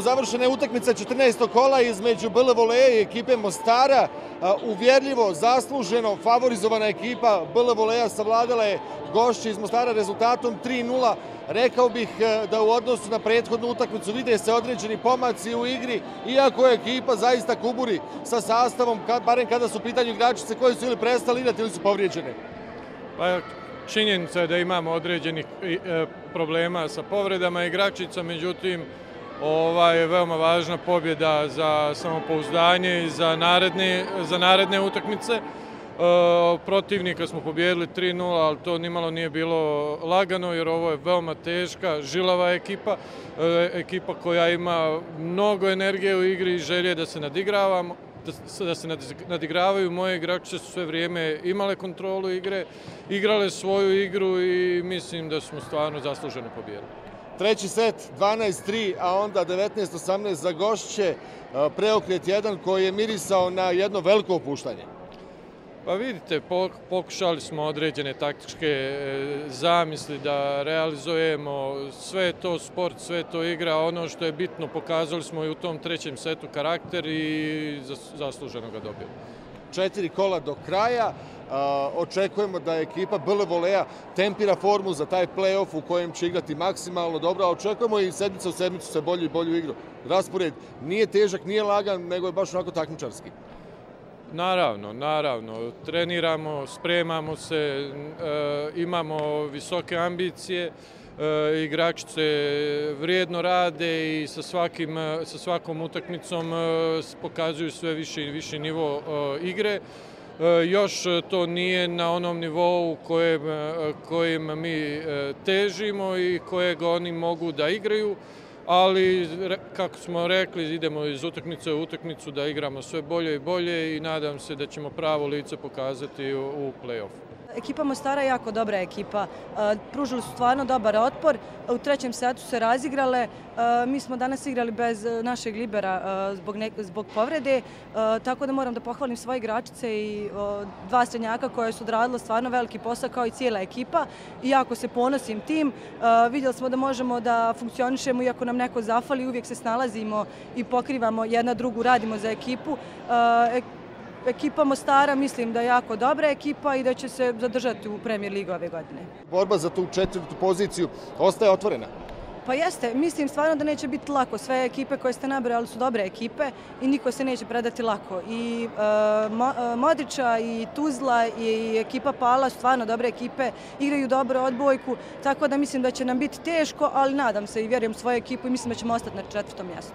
Završena je utakmica 14. kola između BL Voleja i ekipe Mostara. Uvjerljivo, zasluženo, favorizovana ekipa BL Voleja savladala je gošće iz Mostara rezultatom 3-0. Rekao bih e, da u odnosu na prethodnu utakmicu vide se određeni pomaci u igri, iako je ekipa zaista kuburi sa sastavom, barem kada su u pitanju igračice koji su ili prestali igrati ili su povrijeđene. Pa činjenica je da imamo određenih e, problema sa povredama igračica, međutim ova je veoma važna pobjeda za samopouzdanje i za naredne, za naredne utakmice. E, protivnika smo pobjedili 3-0, ali to nimalo nije bilo lagano jer ovo je veoma teška, žilava ekipa, e, ekipa koja ima mnogo energije u igri i želje da se nadigravamo da se nadigravaju. Moje igračice su sve vrijeme imale kontrolu igre, igrale svoju igru i mislim da smo stvarno zasluženo pobjedili. Treći set 12-3, a onda 19-18 za gošće, preokret jedan koji je mirisao na jedno veliko opuštanje. Pa vidite, pokušali smo određene taktičke e, zamisli da realizujemo. Sve je to sport, sve je to igra. Ono što je bitno, pokazali smo i u tom trećem setu karakter i zasluženo ga dobili. Četiri kola do kraja. Očekujemo da ekipa BL Voleja tempira formu za taj play-off u kojem će igrati maksimalno dobro, a očekujemo i sedmica u sedmicu se bolju i bolju igru. Raspored nije težak, nije lagan, nego je baš onako takmičarski. Naravno, naravno. Treniramo, spremamo se, e, imamo visoke ambicije, igračice vrijedno rade i sa, svakim, e, sa svakom utakmicom pokazuju sve više i više nivo igre. Još to nije na onom nivou kojem, kojem mi težimo i kojeg oni mogu da igraju ali kako smo rekli idemo iz utakmice u utakmicu da igramo sve bolje i bolje i nadam se da ćemo pravo lice pokazati u play-off. Ekipa Mostara je jako dobra ekipa. E, pružili su stvarno dobar otpor. U trećem setu se razigrale. E, mi smo danas igrali bez našeg libera e, zbog, zbog povrede, tako da moram da pohvalim svoje igračice i dva srednjaka koje su odradile stvarno veliki posao kao i cijela ekipa. I jako se ponosim tim. Vidjeli smo da možemo da funkcionišemo iako nam neko zafali, uvijek se snalazimo i pokrivamo jedna drugu, radimo za ekipu ekipa Mostara mislim da je jako dobra ekipa i da će se zadržati u Premier Ligu ove godine. Borba za tu četvrtu poziciju ostaje otvorena? Pa jeste, mislim stvarno da neće biti lako. Sve ekipe koje ste nabrali su dobre ekipe i niko se neće predati lako. I e, e, Modrića i Tuzla i ekipa Pala su stvarno dobre ekipe, igraju dobro odbojku, tako da mislim da će nam biti teško, ali nadam se i vjerujem svoju ekipu i mislim da ćemo ostati na četvrtom mjestu.